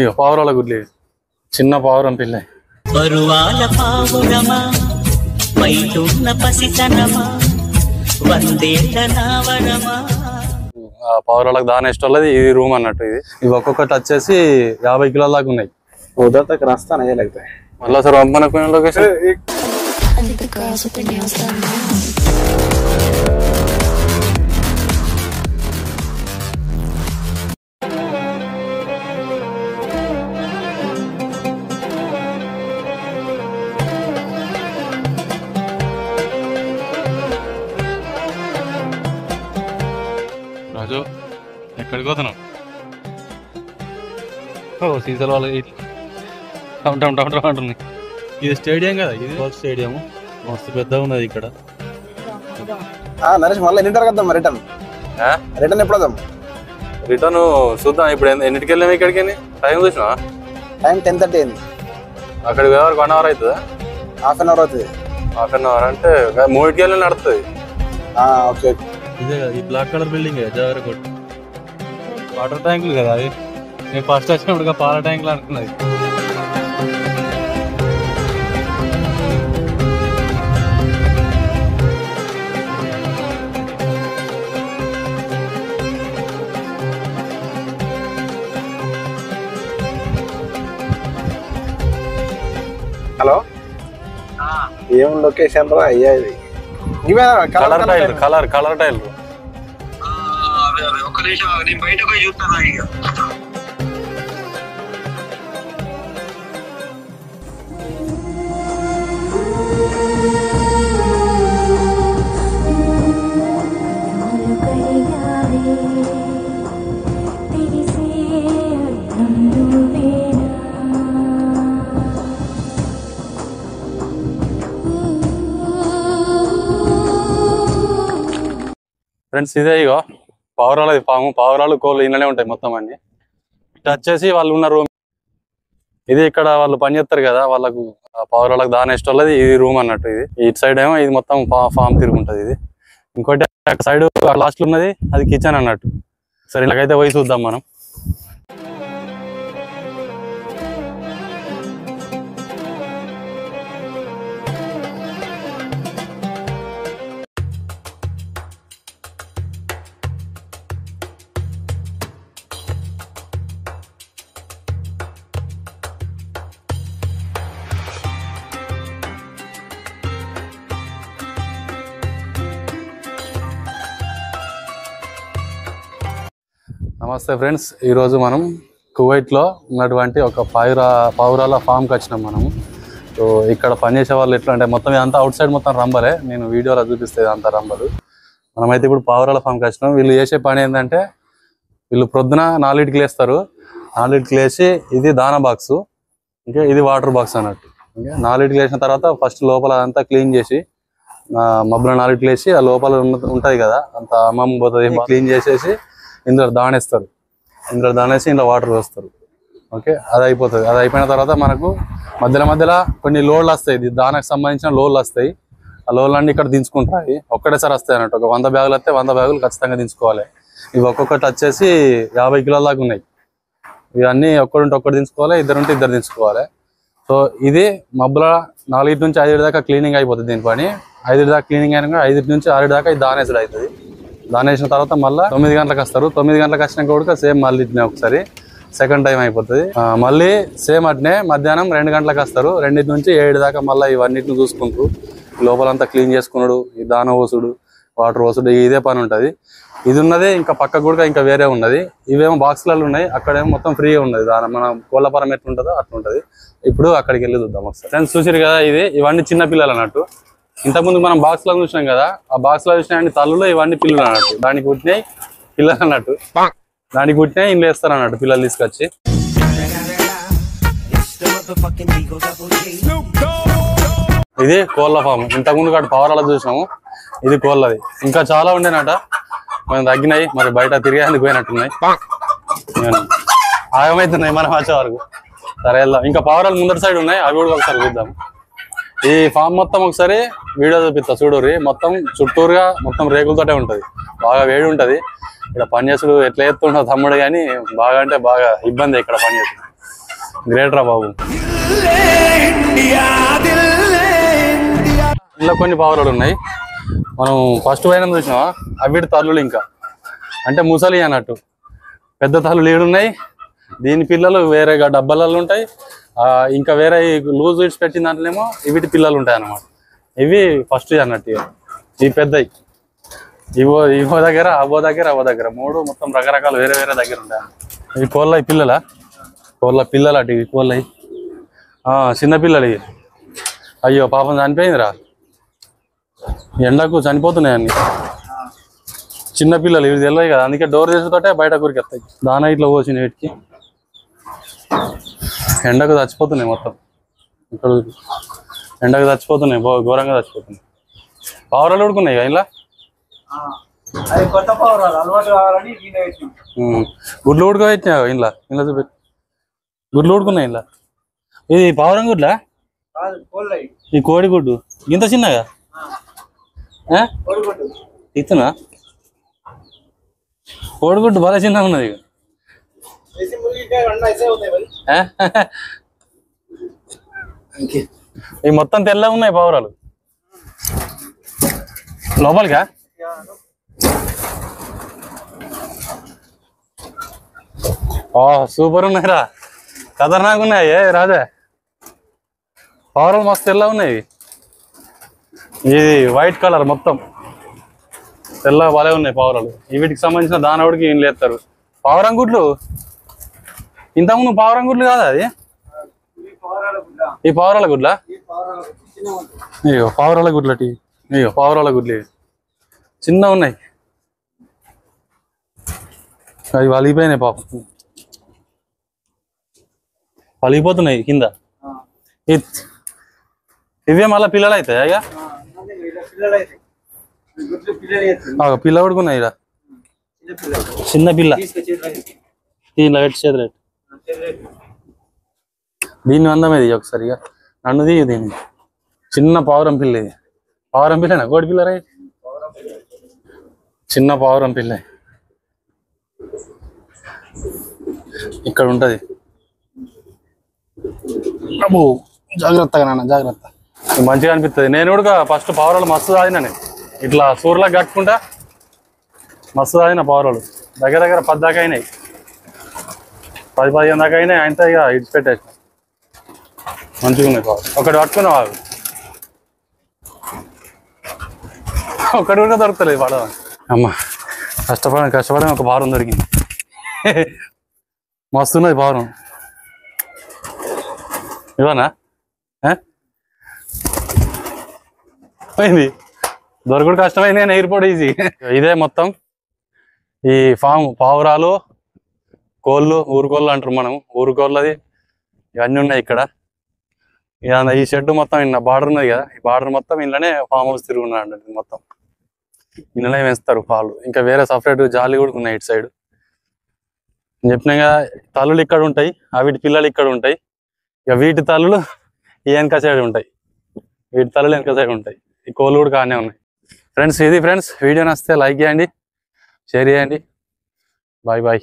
ఇక పావురాల గుడ్లు. చిన్న పావురం పిల్ల. బరువాల పావురమా? పైటున్న పసితనమా? వందేళ్ళ పావురాలకు దాని ఇష్టం లేదు ఇది రూమ్ అన్నట్టు ఇది. ఇవి ఒక్కొక్కటి వచ్చేసి యాభై కిలోల దాకా ఉన్నాయి. ఉదర్ రాస్తాను అయ్యే లేకపోతే? మళ్ళీ సార్ పంపనకు లొకేషన్ ఓ సీసాల వాళ్ళు టమ్ టమ్ టమ్ అంటుంది. ఇది స్టేడియం కదా ఇది? స్టేడియం మస్తు పెద్దగా ఉన్నది ఇక్కడ. నరేష్ మళ్ళీ ఎన్నింటారు కదా రిటర్న్ రిటర్న్ ఎప్పుడు వద్దాం రిటర్న్ చూద్దాం. ఇప్పుడు ఎన్ని- ఎన్నిటికి వెళ్ళాము ఇక్కడికి టైం చూసినా టైం టెన్ థర్టీ అయింది. అక్కడికి వేరే వన్ అవర్ అవుతుందా? హాఫ్ అన్ అవర్ అవుతుంది. హాఫ్ అన్ అవర్ అంటే మూడుకి వెళ్ళి నడుస్తుంది. ఆ, ఓకే ఇదే కదా ఈ బ్లాక్ కలర్ బిల్డింగ్ జాగ్రత్త కొట్టు వాటర్ ట్యాంకులు కదా అది నేను ఫస్ట్ వచ్చినప్పుడు పాల ట్యాంకులు అనుకున్నది. హలో? ఏం లొకేషన్ రా అయ్యా ఇది. ఇవే colour tile colour colour tile ఒక నిమిషం నేను బయటకు పోయి చూస్తాను ఇక. ఫ్రెండ్స్ ఇదే ఇగో పావురాలది పాము పావురాలు కోళ్ళు ఇంట్లోనే ఉంటాయి మొత్తం అన్ని. ఇటు వచ్చేసి వాళ్ళు ఉన్న రూమ్ ఇది ఇక్కడ వాళ్ళు పని చేస్తారు కదా వాళ్ళకు పావురాలకు దాని ఇష్టం ఇది రూమ్ అన్నట్టు ఇది. ఇటు సైడ్ ఏమో ఇది మొత్తం ఫామ్ తిరుగుంటది ఇది. ఇంకోటి సైడ్ లాస్ట్లో ఉన్నది అది కిచెన్ అన్నట్టు. సరే ఇలాగైతే పోయి చూద్దాం మనం. నమస్తే ఫ్రెండ్స్. ఈరోజు మనం కువైట్లో ఉన్నటువంటి ఒక పావురా పావురాల ఫామ్కి వచ్చినాం మనము సో ఇక్కడ పనిచేసే వాళ్ళు ఎట్లా అంటే మొత్తం ఇదంతా అవుట్ సైడ్ మొత్తం రంబలే. నేను వీడియోలో చూపిస్తే ఇదంతా రంబలు. మనమైతే ఇప్పుడు పావురాల ఫామ్కి వచ్చినాం. వీళ్ళు చేసే పని ఏంటంటే వీళ్ళు ప్రొద్దున నాలుగిటికి లేస్తారు. నాలుగిటికి లేచి ఇది దాన బాక్స్. ఇంకా ఇది వాటర్ బాక్స్ అన్నట్టు. ఓకే నాలుగిటికి లేచిన తర్వాత ఫస్ట్ లోపల అదంతా క్లీన్ చేసి ఆ, నాలుగిటికి లేచి ఆ లోపల ఉంటుంది ఉంటది కదా అంత అమ్మమ్మ పోతుంది క్లీన్ చేసేసి ఇందులో దానేస్తారు. ఇందులో దానేసి ఇందులో వాటర్ వేస్తారు ఓకే అది అయిపోతుంది. అది అయిపోయిన తర్వాత మనకు మధ్యలో మధ్యలో కొన్ని లోడ్లు వస్తాయి. ఇది దానికి సంబంధించిన లోడ్లు వస్తాయి. ఆ లోడ్లు అన్ని ఇక్కడ దించుకుంటాయి. ఒక్కటేసారి వస్తాయి అన్నట్టు. ఒక వంద బ్యాగులు వస్తే వంద బ్యాగులు ఖచ్చితంగా దించుకోవాలి. ఇవి ఒక్కొక్కటి వచ్చేసి యాభై కిలోల దాకా ఉన్నాయి. ఇవన్నీ ఒక్కడుంటే ఒక్కటి దించుకోవాలి ఇద్దరు ఉంటే ఇద్దరు దించుకోవాలి. సో ఇది మబ్బుల నాలుగింటి నుంచి ఐదు దాకా క్లీనింగ్ అయిపోతుంది దీని పని. ఐదు దాకా క్లీనింగ్ అయినాక ఐదు నుంచి ఆరు దాకా ఇది దానేసుడు అవుతుంది. దాని వేసిన తర్వాత మళ్ళీ తొమ్మిది గంటలకు వస్తారు. తొమ్మిది గంటలకు వచ్చినాక కూడా సేమ్ మళ్ళీ ఇట్నే ఒకసారి. సెకండ్ టైం అయిపోతుంది. మళ్ళీ సేమ్ అట్నే మధ్యాహ్నం రెండు గంటలకు వస్తారు. రెండింటి నుంచి ఏడు దాకా మళ్ళీ ఇవన్నిటిని చూసుకుంటారు లోపలంతా క్లీన్ చేసుకున్నాడు ఈ దాన పోసుడు వాటర్ పోసుడు ఇదే పని ఉంటుంది. ఇది ఉన్నది ఇంకా పక్క కూడా ఇంకా వేరే ఉన్నది. ఇవేమో బాక్స్లలో ఉన్నాయి. అక్కడేమో మొత్తం ఫ్రీగా ఉన్నది. దాని మన కోళ్ళపరం ఎట్లా ఉంటుందో అట్లా ఉంటుంది ఇప్పుడు అక్కడికి వెళ్ళి చూద్దాం ఒకసారి. ఫ్రెండ్స్ చూసారు కదా ఇది? ఇవన్నీ చిన్న పిల్లలు అన్నట్టు. ఇంతకుముందు మనం బాక్స్లో చూసినాం కదా ఆ బాక్స్లో చూసిన తల్లులు ఇవన్నీ పిల్లలు అన్నట్టు. దానికి పుట్టినాయి పిల్లలు అన్నట్టు. దానికి పుట్టినాయి ఇంట్లో వేస్తారు అన్నట్టు పిల్లలు తీసుకొచ్చి. ఇది కోళ్ళ ఫామ్ ఇంతకుముందు కాదు పవరాల చూసినాము. ఇది కోళ్ళది. ఇంకా చాలా ఉండేనట. మనం తగ్గినాయి. మరి బయట తిరిగేందుకు పోయినట్టున్నాయి. నేను ఆగమవుతున్నాయి మనం వచ్చే వరకు. సరే వెళ్దాం. ఇంకా పావురాలు ముందటి సైడ్ ఉన్నాయి. అవి కూడా ఒకసారి చూద్దాం. ఈ ఫామ్ మొత్తం ఒకసారి వీడియో చూపిస్తా చూడుర్రి మొత్తం చుట్టూరుగా మొత్తం రేకులతోటే ఉంటుంది. బాగా వేడి ఉంటది. ఇక్కడ పనిచేసుడు ఎట్లా చేస్తుండో తమ్ముడు కానీ బాగా అంటే బాగా ఇబ్బంది ఇక్కడ పని చేసుడు గ్రేట్ రా బాబు. ఇలా కొన్ని పావురాలు ఉన్నాయి. మనం ఫస్ట్ పైన చూసినావా? అవిటి తల్లులు ఇంకా. అంటే ముసలి అన్నట్టు. పెద్ద తల్లులు ఏడున్నాయి దీని పిల్లలు వేరేగా డబ్బాలలో ఉంటాయి. ఇంకా వేరే లూజ్ విడ్స్ పెట్టిన దాంట్లోనేమో వీటి పిల్లలు ఉంటాయి అన్నమాట ఇవి ఫస్ట్ అన్నట్టు ఇవి. పెద్దవి ఇవో ఇవో దగ్గర అవో దగ్గర అవో దగ్గర. మూడు మొత్తం రకరకాలు వేరే వేరే దగ్గర ఉంటాయి. ఇవి కోళ్ళ పిల్లల? కోళ్ళ పిల్లలు అటు ఇవి కోళ్ళ చిన్న పిల్లలు ఇవి. అయ్యో పాపం చనిపోయిందిరా. ఎండకు చనిపోతున్నాయి అన్ని. చిన్న పిల్లలు ఇవి తెలియదు కదా అందుకే డోర్ చేసుకుంటే బయట కూరికెత్తాయి దాన ఇట్లా పోసిన వీటికి. ఎండకు చచ్చిపోతున్నాయి మొత్తం. ఇక్కడ ఎండకు చచ్చిపోతున్నాయి ఘోరంగా చచ్చిపోతున్నాయి. పావురాలు ఉడుకున్నాయి ఇలా. గుడ్లు ఉడకబెట్టినా ఇంట్లో? ఇంట్లో చూపెట్టి. గుడ్లు ఉడుకున్నాయి ఇంట్లో. ఇది పావురం గుడ్లా? ఈ కోడి గుడ్డు. ఇంత చిన్నగా? ఇస్తున్నా కోడిగుడ్డు బాగా చిన్నగా ఉన్నది రెండు ఐసే అవుతాయి మరి ఆ? ఇవి మొత్తం తెల్లగా ఉన్నాయి పావురాలు. లోపలికా? ఓ సూపర్ ఉన్నాయిరా. ఖతర్నాక్ ఉన్నాయి ఏ రాజా? పావురాలు మస్తు తెల్లగా ఉన్నాయి. ఇది వైట్ కలర్ మొత్తం. తెల్లగా బాగా ఉన్నాయి పావురాలు. ఈ వీటికి సంబంధించిన దానవుడికి ఈయన లేస్తారు. పావురం గుడ్లు? ఇంతకుముందు పావురం గుడ్లు కాదా అది? ఈ పావురాల గుడ్ల? ఇయ్యో పావురాల గుడ్లటి. ఇయ్యో పావురాల గుడ్లు ఇవి. చిన్న ఉన్నాయి. అవి వలిగిపోయినాయి పాపం. వలిగిపోతున్నాయి కింద. ఇ- ఇవే మళ్ళీ పిల్లలు అవుతాయి అయ్యా ఇలా పిల్ల ఉడుకున్నాయి ఇక్కడ చిన్న పిల్ల. దీనిలో పెట్టి చేతులు పెట్టు. దీన్ని అందమేది ఒకసారి ఇక. నన్ను దీన్ని. చిన్న పావురం పిల్ల ఇది. పావురం పిల్లనా? కోడి పిల్లరే చిన్న పావురం పిల్ల. ఇక్కడ ఉంటది. అబ్బో జాగ్రత్తగా నాన్న జాగ్రత్త. మంచిగా అనిపిస్తుంది. నేను కూడా ఫస్ట్ పావురాలు మస్తు తాగినా నేను. ఇట్లా సూర్లకు కట్టుకుంటా మస్తు తాగిన పావురాలు. దగ్గర దగ్గర పద్దాకైనాయి పది పదిహేను దాకా అయినా ఆయనతో ఇక ఇడిచిపెట్టేసిన. మంచిగా ఉన్నాయి బాబు. ఒకటి పట్టుకున్నావు అవి ఒకటి కూడా దొరకలేదు పడవ అమ్మ కష్టపడ కష్టపడి ఒక భారం దొరికింది. మస్తున్నది భారం. ఇవనా అయింది దొరకడు కష్టమైంది కానీ ఎయిర్పోర్ట్ ఈజీ. ఇదే మొత్తం. ఈ ఫామ్ పావురాలు కోళ్ళు ఊరుకోళ్ళు అంటారు మనం. ఊరుకోళ్ళది ఇవన్నీ ఉన్నాయి ఇక్కడ. ఇక ఈ షెడ్ మొత్తం ఇన్న బార్డర్ ఉన్నది కదా. ఈ బార్డర్ మొత్తం ఇంట్లోనే ఫామ్ హౌస్ తిరుగున్నాడు మొత్తం. ఇంట్లోనే వేస్తారు పాలు. ఇంకా వేరే సపరేట్ జాలి కూడా ఉన్నాయి ఇటు సైడ్ చెప్పినా కదా తల్లులు ఇక్కడ ఉంటాయి ఆ వీటి పిల్లలు ఇక్కడ ఉంటాయి. ఇక వీటి తల్లులు ఈ వెనక సైడ్ ఉంటాయి. వీటి తల్లులు వెనక సైడ్ ఉంటాయి. ఈ కోళ్ళు కూడా కానే ఉన్నాయి. ఫ్రెండ్స్ ఇది ఫ్రెండ్స్ వీడియో నచ్చితే లైక్ చేయండి షేర్ చేయండి. Bye bye